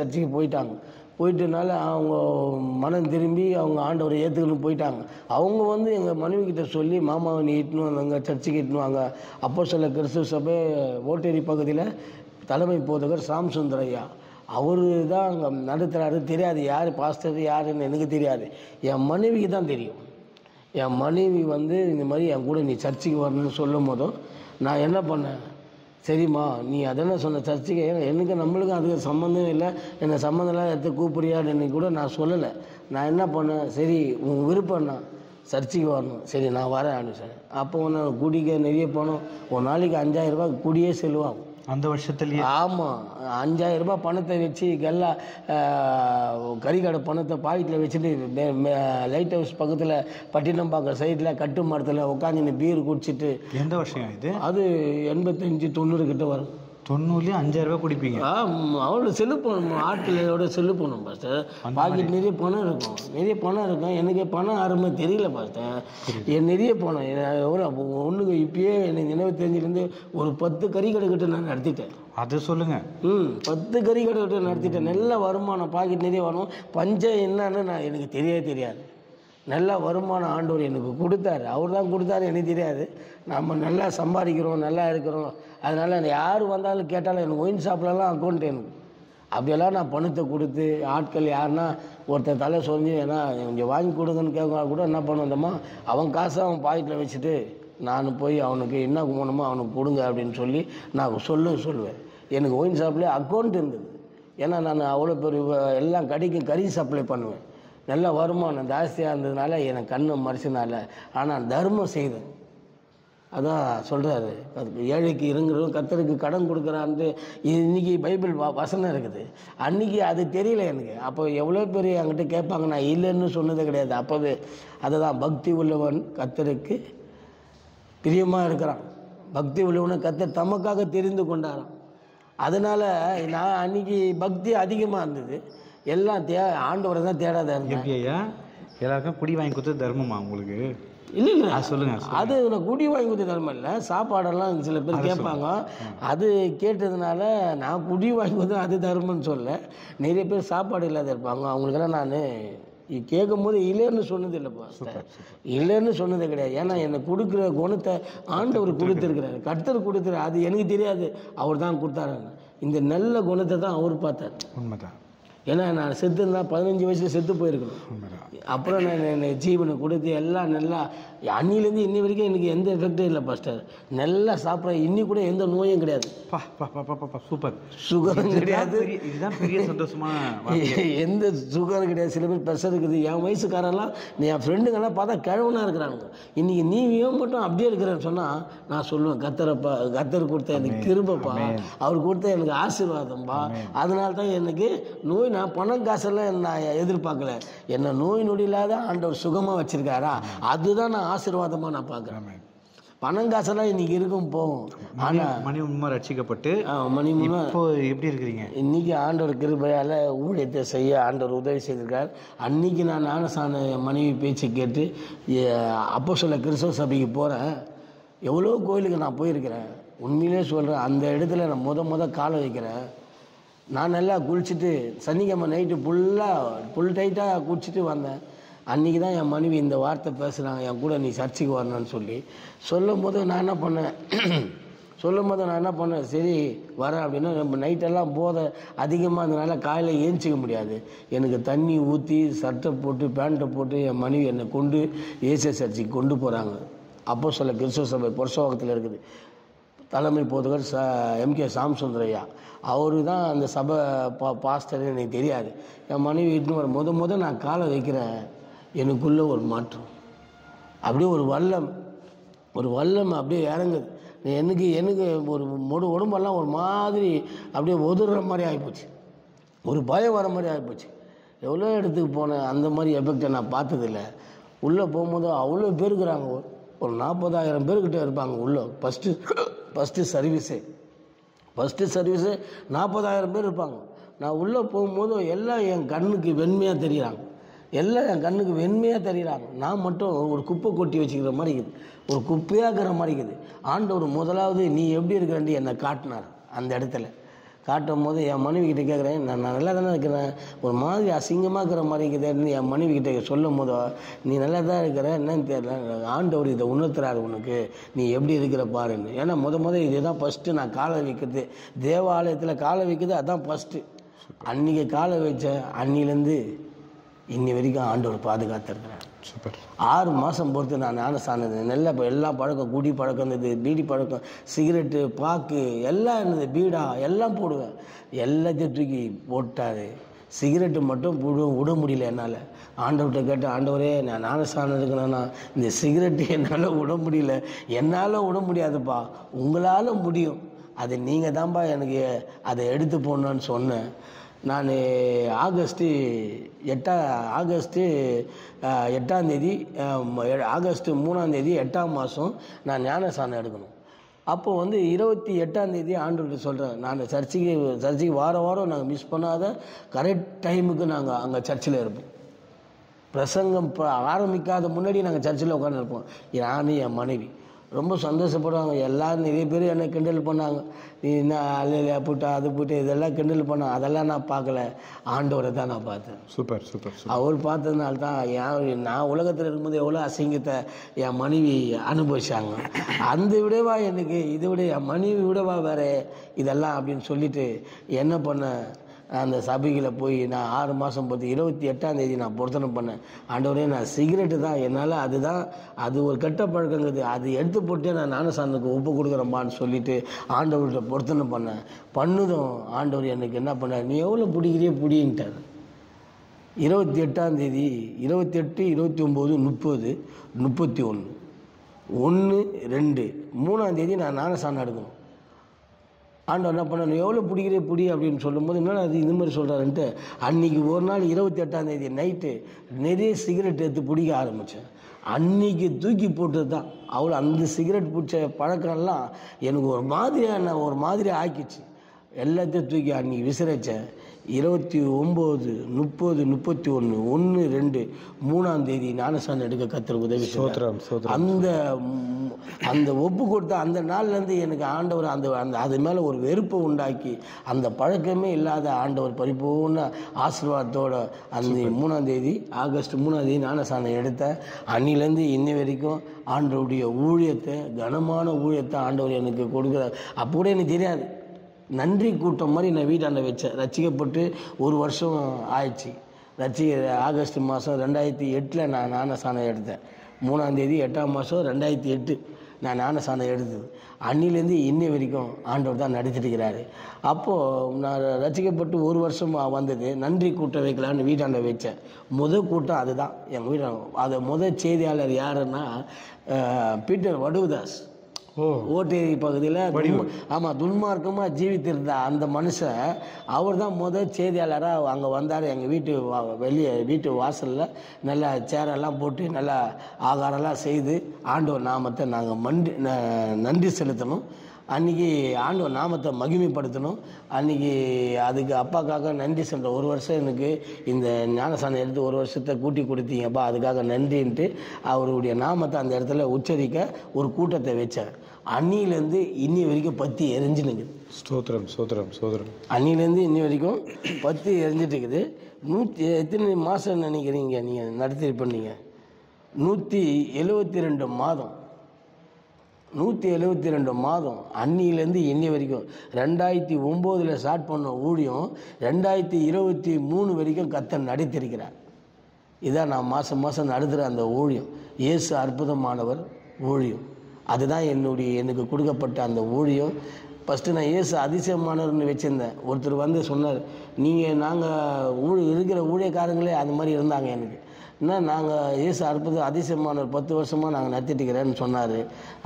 சர்ச்சுக்கு போயிட்டாங்க. போயிட்டனால அவங்க மனம் திரும்பி அவங்க ஆண்டவரை ஏற்றுக்கணும் போயிட்டாங்க. அவங்க வந்து எங்கள் மனைவி கிட்ட சொல்லி மாமாவை நீ இட்டுன்னு வந்தாங்க சர்ச்சுக்கு இட்டுன்னு வாங்க. அப்போ சில கிறிஸ்துவ சபை ஓட்டேரி பகுதியில் தலைமை போதகர் சாம் சுந்தர் ஐயா. அவர் தான் அங்கே நடத்துகிறாரு தெரியாது யார் பாஸ்டர் யாருன்னு எனக்கு தெரியாது. என் மனைவிக்கு தான் தெரியும். என் மனைவி வந்து இந்த மாதிரி என் கூட நீ சர்ச்சுக்கு வரணும்னு சொல்லும் போதும் நான் என்ன பண்ணேன்? சரிம்மா நீ அதென்ன சொன்ன சர்ச்சைக்கு எனக்கு நம்மளுக்கும் அதுக்கு சம்மந்தம் இல்லை. என்னை இல்லாத எடுத்து கூப்பிடுறியான்னு கூட நான் சொல்லலை. நான் என்ன பண்ணேன்? சரி உன் விருப்பம்னா சர்ச்சைக்கு வரணும். சரி நான் வரேன் அப்படின்னு சொன்னேன். அப்போ ஒன்று குடிக்க நிறைய போனோம். ஒரு நாளைக்கு அஞ்சாயிரம் ரூபாய் குடியே செலவாகும். அந்த வருஷத்துலயே? ஆமாம் அஞ்சாயிரம் ரூபாய் பணத்தை வச்சு எல்லாம் கறிக்கடை பணத்தை பாக்கெட்டில் வச்சுட்டு லைட் ஹவுஸ் பக்கத்தில் பட்டினம்பாக்கம் சைடில் கட்டு மரத்தில் உட்காந்துன்னு பீர் குடிச்சிட்டு எந்த வருஷம் இது? அது எண்பத்தஞ்சு தொண்ணூறு கிட்ட வரும். தொண்ணூறுலயும் அஞ்சாயிரம் ரூபாய் குடிப்பீங்க. அவ்வளோ செல்லு போகணும். ஆட்களோட செல்லு போகணும் பாஸ்டர். பாக்கெட் நிறைய பணம் இருக்கும். நிறைய பணம் இருக்கும். எனக்கு பணம் அருமை தெரியல பாஸ்டர். என் நிறைய பணம். எவ்வளோ ஒன்றுக்கு இப்பயே எனக்கு நினைவு தெரிஞ்சிருந்து ஒரு பத்து கறி கடை கிட்ட நான் நடத்திட்டேன். அது சொல்லுங்க. ம் பத்து கறி கடை கிட்ட நடத்திட்டேன். நல்ல வருமானம் பாக்கெட் நிறைய வரும். பஞ்சம் என்னன்னு நான் எனக்கு தெரியவே தெரியாது. நல்ல வருமானம் ஆண்டவர் எனக்கு கொடுத்தாரு. அவர் தான் கொடுத்தாரு எனக்கு தெரியாது. நம்ம நல்லா சம்பாதிக்கிறோம் நல்லா இருக்கிறோம். அதனால் யார் வந்தாலும் கேட்டாலும் எனக்கு ஒயின் ஷாப்லலாம் அக்கௌண்ட் எனக்கு. அப்படியெல்லாம் நான் பணத்தை கொடுத்து ஆட்கள் யாருன்னா ஒருத்தர் தலை சொரிஞ்சு ஏன்னா கொஞ்சம் வாங்கி கொடுங்கன்னு கேட்க கூட என்ன பண்ணுவோம்மா அவன் காசை அவன் பாக்கெட்டில் வச்சுட்டு நான் போய் அவனுக்கு என்ன போகணுமோ அவனுக்கு கொடுங்க அப்படின்னு சொல்லி நான் சொல்ல சொல்லுவேன். எனக்கு ஒயின் ஷாப்லேயே அக்கௌண்ட் இருந்தது. ஏன்னா நான் அவ்வளோ பெரிய எல்லாம் கடைக்கும் கறி சப்ளை பண்ணுவேன். நல்ல வருமானம் ஜாஸ்தியாக இருந்ததுனால எனக்கு கண்ணு மறைச்சனால. ஆனால் தர்மம் செய்தேன் அதான் சொல்கிறாரு ஏழைக்கு இருங்கிறவங்க கத்தருக்கு கடன் கொடுக்குறான்ட்டு இன்றைக்கி பைபிள் வ வசனம் இருக்குது. அன்றைக்கி அது தெரியல எனக்கு. அப்போ எவ்வளோ பேர் என்கிட்ட கேட்பாங்க நான் இல்லைன்னு சொன்னது கிடையாது. அப்போவே அதுதான் பக்தி உள்ளவன் கத்தருக்கு பிரியமாக இருக்கிறான். பக்தி உள்ளவனை கத்தர் தமக்காக தெரிந்து கொண்டாரான் அதனால் நான் அன்னைக்கு பக்தி அதிகமாக இருந்தது. எல்லாம் தே ஆண்டவரை தான் தேடாத இருந்தேன். எப்படி ஐயா? எல்லாருக்கும் குடி வாங்கி கொடுத்து தர்மமா உங்களுக்கு? இல்லை இல்லை. சொல்லுங்க அது நான் குடி வாங்கி கொடுத்த தரமா இல்லை. சாப்பாடெல்லாம் சில பேர் கேட்பாங்க. அது கேட்டதுனால நான் குடி வாங்கி கொடுத்தா அது தருமன்னு சொல்ல. நிறைய பேர் சாப்பாடு இல்லாத இருப்பாங்க. அவங்களுக்கெல்லாம் நான் கேட்கும் போது இல்லைன்னு சொன்னது இல்லைப்பா இல்லைன்னு சொன்னது கிடையாது. ஏன்னா என்னை கொடுக்குற குணத்தை ஆண்டவர் கொடுத்துருக்கிறாரு. கர்த்தர் கொடுத்துரு அது எனக்கு தெரியாது. அவர் தான் கொடுத்தாரு இந்த நல்ல குணத்தை தான் அவர் பார்த்தார். உண்மைதான். ஏன்னா நான் செத்து இருந்தால் பதினஞ்சு வயசுல செத்து போயிருக்கணும். அப்புறம் நான் எனக்கு ஜீவனை கொடுத்து எல்லாம் நல்லா அன்னிலேருந்து இன்னி வரைக்கும் எனக்கு எந்த எஃபெக்டும் இல்லை பாஸ்டர் நல்லா சாப்பிட்றேன். இன்னி கூட எந்த நோயும் கிடையாது. சூப்பர். சுகரும் கிடையாது. இதுதான் பெரிய சந்தோஷமான வார்த்தை. எந்த சுகரும் கிடையாது. சில பேர் ப்ரெஷர் இருக்குது. என் வயசுக்காரெல்லாம் என் ஃப்ரெண்டுங்கெல்லாம் பார்த்தா கிழவனாக இருக்கிறானுங்க. இன்னைக்கு நீ ஏன் மட்டும் அப்படியே இருக்கிறேன்னு சொன்னால் நான் சொல்லுவேன் கத்தரப்பா கத்தர் கொடுத்த எனக்கு கிருபப்பா. அவர் கொடுத்த எனக்கு ஆசீர்வாதம்பா. அதனால தான் எனக்கு நோய் நான் பணம் காசெல்லாம் நான் எதிர்பார்க்கல. என்ன நோய் நொடி இல்லாத ஆண்டவர் சுகமாக வச்சிருக்காரா? அதுதான் நான் ஆசீர்வாதமாக நான் பார்க்குறேன். பணம் காசெல்லாம் இன்னைக்கு இருக்கும் போகும். ஆனால் மணி உண்மை ரட்சிக்கப்பட்டு மணி மூணு இப்போ எப்படி இருக்கிறீங்க? இன்னைக்கு ஆண்டவர் கிருபையால் ஊழியத்தை செய்ய ஆண்டவர் உதவி செய்திருக்கார். அன்னைக்கு நான் ஞானசான மனைவி பேச்சு கேட்டு அப்போ சொல்ல கிறிஸ்தவ சபைக்கு போகிறேன் எவ்வளோ கோயிலுக்கு நான் போயிருக்கிறேன். உண்மையிலே சொல்கிறேன் அந்த இடத்துல நான் முத முத காலை வைக்கிறேன். நான் நல்லா குளிச்சுட்டு சனிக்கிழமை நைட்டு ஃபுல்லாக ஃபுல் டைட்டாக குளிச்சுட்டு வந்தேன். அன்றைக்கி தான் என் மனைவி இந்த வார்த்தை பேசுகிறாங்க என் கூட நீ சர்ச்சுக்கு வரணும்னு சொல்லி. சொல்லும் போது நான் என்ன பண்ணேன்? சொல்லும் போது நான் என்ன பண்ணேன்? சரி வரேன் அப்படின்னா நம்ம நைட்டெல்லாம் போதை அதிகமாக இருந்தனால காலையில் ஏஞ்சிக்க முடியாது. எனக்கு தண்ணி ஊற்றி சட்டை போட்டு பேண்ட்டை போட்டு என் மனைவி என்னை கொண்டு ஏசிய சர்ச்சுக்கு கொண்டு போகிறாங்க அப்போ சொல்ல கிறிஸ்துவ சபை பொருசோகத்தில் இருக்குது. தலைமை போதகர் ச எம்கே சாம்சுந்தரையா அவரு தான் அந்த சபை பா பாஸ்டர்னு எனக்கு தெரியாது. என் மனைவி இட்டுன்னு வர முத முத நான் காலை வைக்கிறேன். எனக்குள்ளே ஒரு மாற்றம். அப்படியே ஒரு வல்லம். ஒரு வல்லம் அப்படியே இறங்குது. எனக்கு எனக்கு ஒரு முடு உடம்பெல்லாம் ஒரு மாதிரி அப்படியே ஒதுற மாதிரி ஆகிப்போச்சு ஒரு பயம் வர மாதிரி ஆகிப்போச்சு எவ்வளோ இடத்துக்கு போனேன் அந்த மாதிரி எஃபெக்டை நான் பார்த்ததில்ல. உள்ளே போகும்போது அவ்வளோ பேர் இருக்கிறாங்க. ஒரு- ஒரு நாற்பதாயிரம் பேர்கிட்ட இருப்பாங்க உள்ளே. ஃபஸ்ட்டு ஃபஸ்ட்டு சர்வீஸே ஃபஸ்ட்டு சர்வீஸு நாற்பதாயிரம் பேர் இருப்பாங்க. நான் உள்ளே போகும்போது எல்லாம் என் கண்ணுக்கு வெண்மையாக தெரியுறாங்க. எல்லாம் என் கண்ணுக்கு வெண்மையாக தெரியுறாங்க. நான் மட்டும் ஒரு குப்பை கொட்டி வச்சுக்கிற மாதிரி இருக்குது. ஒரு குப்பையாக இருக்கிற மாதிரி இருக்குது. ஆண்டவர் முதலாவது நீ எப்படி இருக்கிறன்னு என்னை காட்டினார் அந்த இடத்துல. காட்டும் போது என் மனைவி கிட்டே கேட்குறேன் நான் நான் நல்லா தானே இருக்கிறேன். ஒரு மாதிரி அசிங்கமாக இருக்கிற மாதிரி இருக்குதுன்னு என் மனைவி கிட்டே சொல்லும் போதோ நீ நல்லா தான் இருக்கிற என்னன்னு தெரியல. ஆண்டவர் இதை உணர்த்துறாரு உனக்கு. நீ எப்படி இருக்கிற பாருன்னு ஏன்னா முத முத இதுதான் ஃபஸ்ட்டு நான் காலை வைக்கிறது. தேவாலயத்தில் காலை வைக்கிறது அதுதான் ஃபஸ்ட்டு அன்றைக்கி காலை வச்ச அன்னிலேருந்து இன்னி வரைக்கும் ஆண்டவர் பாதுகாத்துருக்குறேன் சூப்பர். ஆறு மாதம் பொறுத்து நான் ஞானஸ்தானது நல்ல எல்லா பழக்கம் குடி பழக்கம் இருந்தது பீடி பழக்கம் சிகரெட்டு பாக்கு எல்லாம் இருந்தது பீடா எல்லாம் போடுவேன். எல்லாத்தையும் தூக்கி போட்டார். சிகரெட்டு மட்டும் விட விட முடியல என்னால். ஆண்டவர்கிட்ட கேட்டு ஆண்டவரே நான் ஞானஸ்தானம் இருக்கணும்னா இந்த சிகரெட்டு என்னால் விட முடியல. என்னால் விட முடியாதுப்பா. உங்களால் முடியும். அது நீங்கள் தான்ப்பா எனக்கு அதை எடுத்து போடணுன்னு சொன்னேன். நான் ஆகஸ்ட்டு எட்டா ஆகஸ்ட்டு எட்டாந்தேதி ஆகஸ்ட்டு மூணாந்தேதி எட்டாம் மாதம் நான் ஞானஸ்தானம் எடுக்கணும். அப்போது வந்து இருபத்தி எட்டாந்தேதி ஆண்டுகிட்ட சொல்கிறேன் நான் சர்ச்சுக்கு சர்ச்சுக்கு வாரம் வாரம் நாங்கள் மிஸ் பண்ணாத கரெக்ட் டைமுக்கு நாங்கள் அங்கே சர்ச்சில் இருப்போம். பிரசங்கம் ப- ஆரம்பிக்காத முன்னாடி நாங்கள் சர்ச்சில் உட்காந்துருப்போம் நான் என் மனைவி. ரொம்ப சந்தோஷப்படுவாங்க. எல்லாரும் நிறைய பேர் என்னை கிண்டல் பண்ணாங்க. நீ என்ன அல்லையா புட்டா அது புட்டு இதெல்லாம் கிண்டல் பண்ணாங்க அதெல்லாம் நான் பார்க்கல. ஆண்டவரை தான் நான் பார்த்தேன். சூப்பர் சூப்பர் அவர் பார்த்ததுனால தான் என் நான் உலகத்தில் இருக்கும்போது எவ்வளோ அசிங்கத்தை என் மனைவி அனுபவிச்சாங்க. அந்த விடவா எனக்கு இதை விட என் மனைவி விடவா வேற இதெல்லாம் அப்படின்னு சொல்லிட்டு என்ன பண்ண அந்த சபைகளை போய் நான் ஆறு மாதம் பத்து இருபத்தி எட்டாம் தேதி நான் பொருத்தனை பண்ணேன். ஆண்டவரே நான் சிகரெட்டு தான். என்னால் அதுதான் அது ஒரு கெட்ட பழக்கங்கிறது. அது எடுத்து போட்டு நான் ஞானசானுக்கு ஒப்பு கொடுக்குறேம்மான்னு சொல்லிட்டு ஆண்டவர்கிட்ட பொருத்தனை பண்ணேன். பண்ணுதும். ஆண்டவர் எனக்கு என்ன பண்ணார்? நீ எவ்வளோ பிடிக்கிறியே பிடிங்கிட்டார் இருபத்தி எட்டாம் தேதி இருபத்தி எட்டு இருபத்தி ஒம்பது முப்பது முப்பத்தி ஒன்று. ஒன்று ரெண்டு. மூணாம் தேதி நான் ஞானசானம் எடுக்கணும். ஆண்டவர் என்ன பண்ணணும் எவ்வளோ பிடிக்கிறே பிடி அப்படின்னு சொல்லும்போது என்ன அது இது மாதிரி சொல்கிறாருன்ட்டு அன்னைக்கு ஒரு நாள் இருபத்தி எட்டாம் தேதி நைட்டு நிறைய சிகரெட் எடுத்து பிடிக்க ஆரம்பித்தேன் அன்னைக்கு தூக்கி போட்டது தான் அவ்வளோ அந்த சிகரெட் பிடிச்ச பழக்கம்லாம் எனக்கு ஒரு மாதிரியான ஒரு மாதிரி ஆக்கிச்சு. எல்லாத்தையும் தூக்கி அன்றைக்கி விசிறச்சேன் இருபத்தி ஒம்பது முப்பது முப்பத்தி ஒன்று ஒன்று ரெண்டு மூணாம் தேதி ஞானசானம் எடுக்க கத்துற உதவி. சோத்ரம் அந்த அந்த ஒப்பு கொடுத்த அந்த நாள்லேருந்து எனக்கு ஆண்டவர் அந்த அந்த அது மேலே ஒரு வெறுப்பை உண்டாக்கி அந்த பழக்கமே இல்லாத ஆண்டவர் பரிபூர்ண ஆசீர்வாதத்தோட அந்த மூணாம் தேதி ஆகஸ்ட் மூணாம் தேதி ஞானசானம் எடுத்தேன் அன்னிலேருந்து இன்னி வரைக்கும் ஆண்டவருடைய ஊழியத்தை கனமான ஊழியத்தை ஆண்டவர் எனக்கு கொடுக்குறார். அப்போ கூட எனக்கு தெரியாது. நன்றி கூட்டம் மாதிரி நான் வீட்டாண்ட வச்சேன். ரசிக்கப்பட்டு ஒரு வருஷம் ஆயிடுச்சு. ரசிக ஆகஸ்ட் மாதம் ரெண்டாயிரத்தி எட்டில் நான் ஞானசானம் எடுத்தேன். மூணாந்தேதி எட்டாம் மாதம் ரெண்டாயிரத்தி எட்டு நான் ஞானசானம் எடுத்தது. அன்னிலேருந்து இன்னி வரைக்கும் ஆண்டவர் தான் நடத்திட்டு அப்போது நான் ரசிக்கப்பட்டு ஒரு வருஷம் வந்தது. நன்றி கூட்டம் வைக்கலான்னு வீட்டாண்ட வச்சேன். முத கூட்டம் அதுதான். எங்கள் வீட்டாண்ட அதை முத செய்தியாளர் யாருன்னா பீட்டர் வடுவதாஸ். ஓட்டேரி பகுதியில் ஆமாம் துன்மார்க்கமாக ஜீவித்திருந்த அந்த மனுஷன் அவர் தான் முதல் செய்தியாளராக அங்கே வந்தார். எங்கள் வீட்டு வா- வெளியே வீட்டு வாசலில் நல்லா சேரெல்லாம் போட்டு நல்லா ஆகாரம்லாம் செய்து ஆண்டவர் நாமத்தை நாங்கள் மண்டி நன்றி செலுத்தணும். அன்றைக்கி ஆண்டவர் நாமத்தை மகிமைப்படுத்தணும். அன்றைக்கி அதுக்கு அப்பாக்காக நன்றி சென்ற ஒரு வருஷம் எனக்கு இந்த ஞானசானம் எடுத்து ஒரு வருஷத்தை கூட்டி கொடுத்தீங்கப்பா அதுக்காக நன்றின்ட்டு அவருடைய நாமத்தை அந்த இடத்துல உச்சரிக்க ஒரு கூட்டத்தை வச்சார் அன்னியிலேருந்து இன்னி வரைக்கும் பத்தி எரிஞ்சு நிற்குது ஸ்தோத்திரம் ஸ்தோத்திரம் ஸ்தோத்திரம். அன்னிலேருந்து இன்னி வரைக்கும் பத்தி எரிஞ்சிட்டு இருக்குது நூற்றி எத்தனை மாதம் நினைக்கிறீங்க நீங்கள் நடத்திருப்பீங்க? நூற்றி எழுபத்தி ரெண்டு மாதம். நூற்றி எழுபத்தி ரெண்டு மாதம் அன்னியிலேருந்து இன்னி வரைக்கும் ரெண்டாயிரத்தி ஒம்போதில் ஸ்டார்ட் பண்ண ஊழியம் ரெண்டாயிரத்தி இருபத்தி மூணு வரைக்கும் கத்தன் நடித்திருக்கிறார். இதான் நான் மாதம் மாதம் நடத்துகிற அந்த ஊழியம். இயேசு அற்புதமானவர் ஊழியம். அதுதான் என்னுடைய எனக்கு கொடுக்கப்பட்ட அந்த ஊழியம். ஃபஸ்ட்டு நான் இயேசு அதிசயமானவர்னு வச்சுருந்தேன். ஒருத்தர் வந்து சொன்னார் நீங்கள் நாங்கள் ஊழி இருக்கிற ஊழியக்காரங்களே அது மாதிரி இருந்தாங்க எனக்கு. என்ன நாங்கள் ஏசு அற்புத அதிசயமானவர் பத்து வருஷமாக நாங்கள் நடத்திட்டுக்கிறேன்னு சொன்னார்.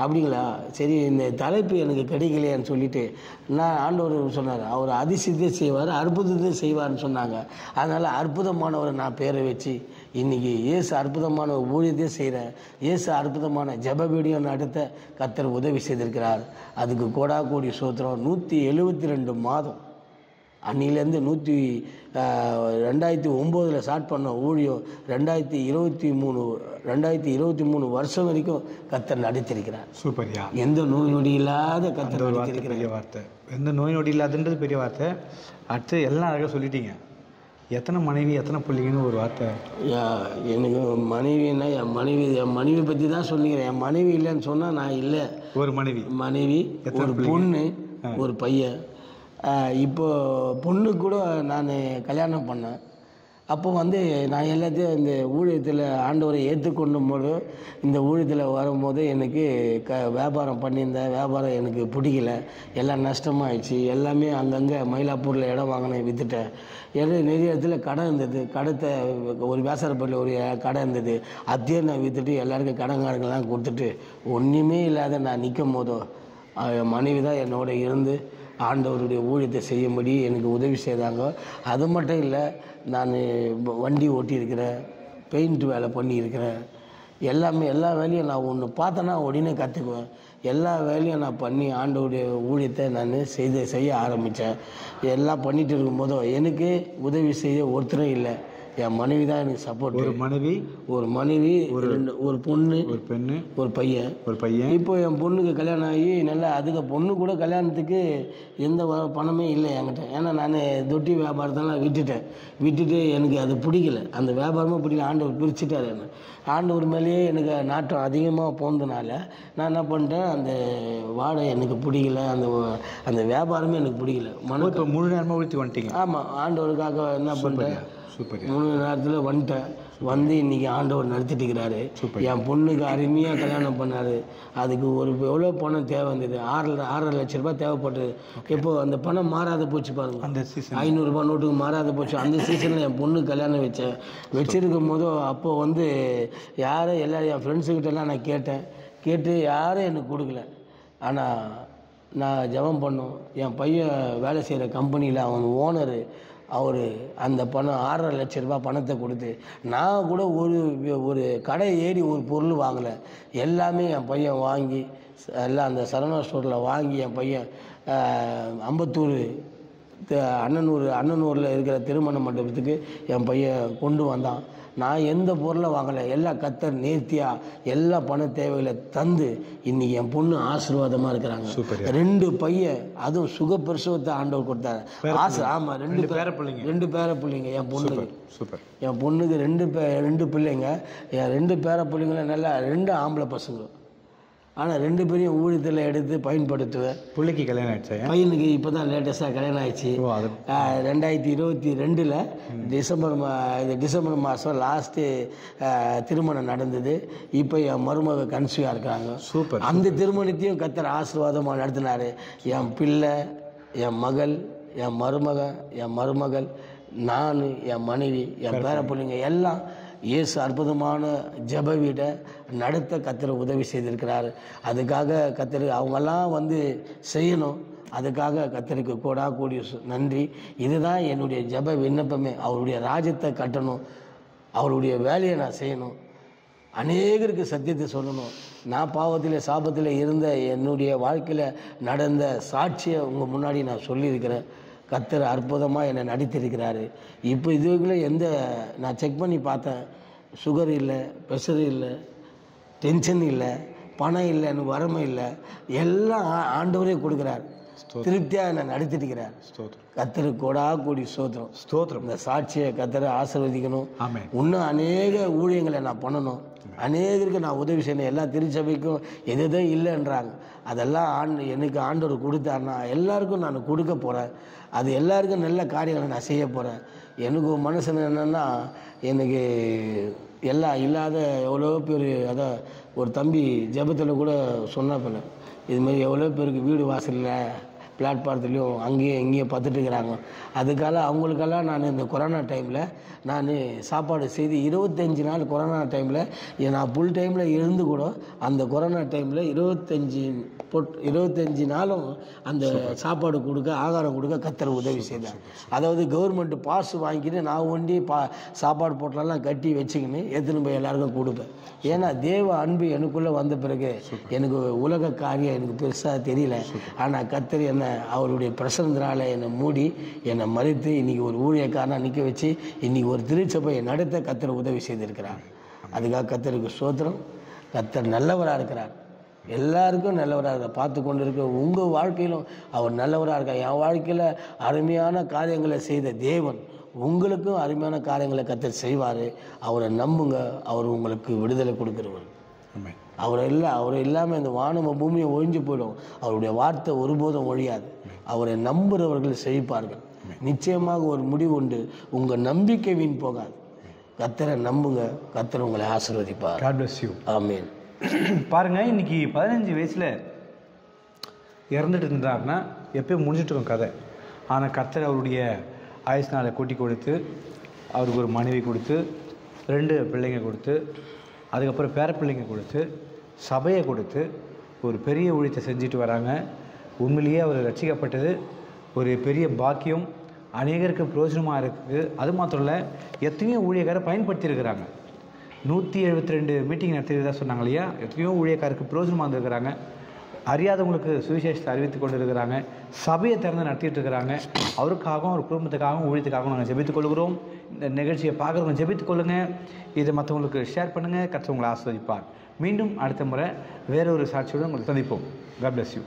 அப்படிங்களா? சரி இந்த தலைப்பு எனக்கு கிடைக்கலையான்னு சொல்லிட்டு நான் ஆண்டவர் சொன்னார் அவர் அதிசயத்தை செய்வார் அற்புதத்தை செய்வார்னு சொன்னாங்க. அதனால் அற்புதமானவரை நான் பேரை வச்சு இன்றைக்கி இயேசு அற்புதமான ஊழியத்தையும் செய்கிறேன் இயேசு அற்புதமான ஜெப வீடியோ நடத்த கத்தர் உதவி செய்திருக்கிறார். அதுக்கு கோடா கோடி சோத்திரம் நூற்றி எழுபத்தி ரெண்டு மாதம். அன்னிலேருந்து நூற்றி ரெண்டாயிரத்தி ஒம்போதில் ஸ்டார்ட் பண்ண ஊழியம் ரெண்டாயிரத்தி இருபத்தி மூணு ரெண்டாயிரத்தி இருபத்தி மூணு வருஷம் வரைக்கும் கத்தர் நடத்திருக்கிறார். சூப்பர்யா. எந்த நோய் நொடி இல்லாத கத்தர் பெரிய வார்த்தை. எந்த நோய் நொடி இல்லாதுன்றது பெரிய வார்த்தை. அடுத்து எல்லாம் அழகாக சொல்லிட்டீங்க. எத்தனை மனைவி எத்தனை பிள்ளைங்கன்னு ஒரு வார்த்தை. எனக்கு மனைவின்னா என் மனைவி என் மனைவி பற்றி தான் சொல்லிக்கிறேன். என் மனைவி இல்லைன்னு சொன்னால் நான் இல்லை. ஒரு மனைவி. மனைவி ஒரு பொண்ணு ஒரு பையன். இப்போது இப்போ பொண்ணு கூட நான் கல்யாணம் பண்ணேன். அப்போ வந்து நான் எல்லாத்தையும் இந்த ஊழியத்தில் ஆண்டவரை ஏற்றுக்கொண்டும் போது இந்த ஊழியத்தில் வரும்போது எனக்கு க வியாபாரம் பண்ணியிருந்தேன். வியாபாரம் எனக்கு பிடிக்கல. எல்லாம் நஷ்டமாயிடுச்சு. எல்லாமே அங்கங்கே மயிலாப்பூரில் இடம் வாங்கினேன் விற்றுட்டேன் எது நிறைய இடத்துல கடை இருந்தது. கடத்தை ஒரு வியாசாரப்பள்ளியில் ஒரு கடை இருந்தது. அதையே நான் விற்றுட்டு எல்லாருக்கும் கடன்காரங்கெல்லாம் கொடுத்துட்டு ஒன்றுமே இல்லாத நான் நிற்கும் போதோ மனைவி தான் என்னோட இருந்து ஆண்டவருடைய ஊழியத்தை செய்யும்படி எனக்கு உதவி செய்தாங்க. அது மட்டும் இல்லை நான் வண்டி ஓட்டியிருக்கிறேன் பெயிண்ட் வேலை பண்ணியிருக்கிறேன். எல்லாமே எல்லா வேலையும் நான் ஒன்று பார்த்தேன்னா உடனே கற்றுக்குவேன் எல்லா வேலையும் நான் பண்ணி ஆண்டவருடைய ஊழியத்தை நான் செய்து செய்ய ஆரம்பித்தேன் எல்லாம் பண்ணிகிட்டு இருக்கும்போதும் எனக்கு உதவி செய்ய ஒருத்தரும் இல்லை. என் மனைவி தான் எனக்கு சப்போர்ட் ஒரு மனைவி ஒரு மனைவி ரெண்டு ஒரு பொண்ணு ஒரு பெண்ணு ஒரு பையன். ஒரு பையன். இப்போ என் பொண்ணுக்கு கல்யாணம் ஆகி நல்லா அதுக்கு பொண்ணு கூட கல்யாணத்துக்கு எந்த பணமே இல்லை என்கிட்ட. ஏன்னா நான் தொட்டி வியாபாரத்தெல்லாம் விட்டுட்டேன். விட்டுட்டு எனக்கு அது பிடிக்கல. அந்த வியாபாரமும் பிடிக்கல. ஆண்டவர் பிரிச்சுட்டார் என்ன. ஆண்டவர் மேலேயே எனக்கு நாட்டம் அதிகமாக போனதுனால நான் என்ன பண்ணிட்டேன் அந்த வாடகை எனக்கு பிடிக்கல. அந்த அந்த வியாபாரமே எனக்கு பிடிக்கல. மன இப்போ முழு நேரமாக ஊற்றி வந்துட்டீங்க. ஆமாம் ஆண்டவருக்காக என்ன பண்ணிட்டேன் சூப்பர். மூணு நேரத்தில் வந்துட்டேன். வந்து இன்னைக்கு ஆண்டவர் நடத்திட்டு இருக்கிறாரு என் பொண்ணுக்கு அருமையாக கல்யாணம் பண்ணாரு. அதுக்கு ஒரு எவ்வளோ பணம் தேவை இருந்தது? ஆறு ஆறரை லட்ச ரூபாய் தேவைப்பட்டது. இப்போ அந்த பணம் மாறாத போச்சு பாருங்க. அந்த சீசன் ஐநூறுரூபா நோட்டுக்கு மாறாத போச்சு. அந்த சீசனில் என் பொண்ணு கல்யாணம் வச்சேன். வச்சிருக்கும் போது அப்போ வந்து யாரும் எல்லாரும் என் ஃப்ரெண்ட்ஸுக்கிட்டலாம் நான் கேட்டேன். கேட்டு யாரும் எனக்கு கொடுக்கல. ஆனால் நான் ஜெபம் பண்ணோம். என் பையன் வேலை செய்கிற கம்பெனியில் அவன் ஓனரு அவர் அந்த பணம் ஆறரை லட்ச ரூபாய் பணத்தை கொடுத்து நான் கூட ஒரு ஒரு கடை ஏறி ஒரு பொருள் வாங்கலை. எல்லாமே என் பையன் வாங்கி எல்லாம் அந்த சரவணா ஸ்டோரில் வாங்கி என் பையன் அம்பத்தூர் அண்ணனூர் அண்ணனூரில் இருக்கிற திருமண மண்டபத்துக்கு என் பையன் கொண்டு வந்தான். நான் எந்த பொருளை வாங்கலை. எல்லா கத்தர் நேர்த்தியாக எல்லா பண தேவைகளை தந்து இன்னைக்கு என் பொண்ணு ஆசீர்வாதமாக இருக்கிறாங்க. ரெண்டு பையன் அதுவும் சுகப்பிரசவத்தை ஆண்டவர் கொடுத்தாரு. ஆசை ஆமாம் ரெண்டு பேர பேர பிள்ளைங்க. ரெண்டு பேர பிள்ளைங்க என் பொண்ணுக்கு. சூப்பர் என் பொண்ணுக்கு ரெண்டு பே ரெண்டு பிள்ளைங்க. என் ரெண்டு பேர பிள்ளைங்களும் நல்லா ரெண்டு ஆம்பளை பசங்க ஆனால் ரெண்டு பேரையும் ஊழியத்தில் எடுத்து பயன்படுத்துவேன். பிள்ளைக்கு கல்யாணம் ஆயிடுச்சா பையனுக்கு இப்போ தான் லேட்டஸ்ட்டாக கல்யாணம் ஆயிடுச்சு. ரெண்டாயிரத்தி இருபத்தி ரெண்டில் டிசம்பர் மா இது டிசம்பர் மாதம் லாஸ்ட்டு திருமணம் நடந்தது. இப்போ என் மருமக கன்சிவாக இருக்காங்க. சூப்பர் அந்த திருமணத்தையும் கத்தர் ஆசீர்வாதமாக நடத்தினார். என் பிள்ளை என் மகள் என் மருமக என் மருமகள் நான் என் மனைவி என் பேர பிள்ளைங்க எல்லாம் இயேசு அற்புதமான ஜப வீடை நடத்த கத்தர் உதவி செய்திருக்கிறார். அதுக்காக கத்தர் அவங்கெல்லாம் வந்து செய்யணும். அதுக்காக கத்தருக்கு கோடா கூடிய சு- நன்றி. இதுதான் என்னுடைய ஜெப விண்ணப்பமே. அவருடைய ராஜ்யத்தை கட்டணும். அவருடைய வேலையை நான் செய்யணும். அநேகருக்கு சத்தியத்தை சொல்லணும். நான் பாவத்தில் சாபத்தில் இருந்த என்னுடைய வாழ்க்கையில் நடந்த சாட்சியை உங்கள் முன்னாடி நான் சொல்லியிருக்கிறேன். கத்தர் அற்புதமாக என்னை நடித்திருக்கிறாரு. இப்போ இதுக்குள்ளே எந்த நான் செக் பண்ணி பார்த்தேன். சுகர் இல்லை ப்ரெஷர் இல்லை டென்ஷன் இல்லை பணம் இல்லை எனக்கு வறுமை இல்லை. எல்லாம் ஆண்டவரே கொடுக்குறார். திருப்தியாக என்னை நடத்திட்டுக்கிறார் ஸ்தோத்திரம். கத்தரு கொடா கூடி சோத்திரம் ஸ்தோத்திரம். இந்த சாட்சியை கத்தரை ஆசீர்வதிக்கணும். இன்னும் அநேக ஊழியங்களை நான் பண்ணணும். அநேகருக்கு நான் உதவி செய்யணும். எல்லா திருச்சபைக்கும் எது எதோ இல்லைன்றாங்க. அதெல்லாம் ஆண்டு எனக்கு ஆண்டவர் கொடுத்தாருன்னா எல்லாருக்கும் நான் கொடுக்க போகிறேன் அது எல்லாருக்கும் நல்ல காரியங்களை நான் செய்ய போகிறேன் எனக்கு மனசில் என்னென்னா எனக்கு எல்லாம் இல்லாத எவ்வளோ பேர் அதான் ஒரு தம்பி ஜெபத்தில் கூட சொன்னா இதுமாதிரி எவ்வளோ பேருக்கு வீடு வாசலில் இல்லை அங்கேயும் இங்கேயும் பார்த்துட்டு இருக்கிறாங்க அதுக்காக அவங்களுக்கெல்லாம் நான் இந்த கொரோனா டைமில் நான் சாப்பாடு செய்து இருபத்தஞ்சி நாள் கொரோனா டைமில் நான் ஃபுல் டைமில் இருந்து கூட அந்த கொரோனா டைமில் இருபத்தஞ்சி பொட் இருபத்தஞ்சி நாளும் அந்த சாப்பாடு கொடுக்க ஆகாரம் கொடுக்க கத்தர் உதவி செய்தார். அதாவது கவர்மெண்ட் பாஸ் வாங்கிட்டு நான் ஒண்டி பா சாப்பாடு போட்டலாம் கட்டி வச்சுக்கின்னு எடுத்துன்னு போய் எல்லாருக்கும் கொடுப்பேன். ஏன்னா தேவ அன்பு எனக்குள்ளே வந்த பிறகு எனக்கு உலக காரியம் எனக்கு பெருசாக தெரியல. ஆனால் கத்தர் என்ன என்னை அவருடைய பிரசனத்தினால என்னை மூடி என்னை மறித்து இன்னைக்கு ஒரு ஊழியக்காரனாக நிற்க வச்சு இன்னைக்கு ஒரு திருச்சபையை நடத்த கத்தர் உதவி செய்திருக்கிறார். அதுக்காக கத்தருக்கு சோத்திரம் கத்தர் நல்லவராக இருக்கிறார். எல்லாருக்கும் நல்லவராக இருக்க பார்த்து கொண்டு இருக்க உங்கள் வாழ்க்கையிலும் அவர் நல்லவராக இருக்கார். என் வாழ்க்கையில் அருமையான காரியங்களை செய்த தேவன் உங்களுக்கும் அருமையான காரியங்களை கத்தர் செய்வார். அவரை நம்புங்க. அவர் உங்களுக்கு விடுதலை கொடுக்குறவர். அவர் இல்லை அவர் இல்லாமல் இந்த வானம பூமியை ஒழிஞ்சு போயிடும். அவருடைய வார்த்தை ஒருபோதும் ஒழியாது. அவரை நம்புகிறவர்கள் செழிப்பார்கள். நிச்சயமாக ஒரு முடிவு உண்டு. உங்கள் நம்பிக்கை வீண் போகாது. கத்தரை நம்புங்க. கத்தர் உங்களை ஆசீர்வதிப்பார். ஆமீன் பாருங்க இன்னைக்கு பதினஞ்சு வயசில் இறந்துட்டு இருந்தாருன்னா எப்பயும் முடிஞ்சிட்டு இருக்கும் கதை. ஆனால் கர்த்தர் அவருடைய ஆயுஸ் நாளை கூட்டி கொடுத்து அவருக்கு ஒரு மனைவி கொடுத்து ரெண்டு பிள்ளைங்க கொடுத்து அதுக்கப்புறம் பேர பிள்ளைங்க கொடுத்து சபையை கொடுத்து ஒரு பெரிய ஊழியத்தை செஞ்சுட்டு வராங்க. உண்மையிலேயே அவர் ரசிக்கப்பட்டது. ஒரு பெரிய பாக்கியம். அநேகருக்கு பிரயோஜனமாக இருக்குது. அது மாத்திரம் இல்லை எத்தனையோ ஊழியக்காரை பயன்படுத்தியிருக்கிறாங்க. நூற்றி எழுபத்தி ரெண்டு மீட்டிங் நடத்தியதா சொன்னாங்க இல்லையா? எத்தனையோ ஊழியக்காருக்கு பிரயோஜனமாக இருந்திருக்கிறாங்க. அறியாதவங்களுக்கு சுவிசேஷத்தை அறிவித்து கொண்டு இருக்கிறாங்க சபையை திறந்து நடத்திட்டு இருக்கிறாங்க. அவருக்காகவும் அவர் குடும்பத்துக்காகவும் ஊழியத்துக்காகவும் நாங்கள் ஜெபித்துக் கொள்கிறோம். இந்த நிகழ்ச்சியை பார்க்குறவங்க ஜெபித்துக் கொள்ளுங்க. இதை மற்றவங்களுக்கு ஷேர் பண்ணுங்கள் கற்றவங்களை ஆஸ்வதிப்பார் மீண்டும் அடுத்த முறை வேறொரு சாட்சியுடன் உங்களை சந்திப்போம். God bless you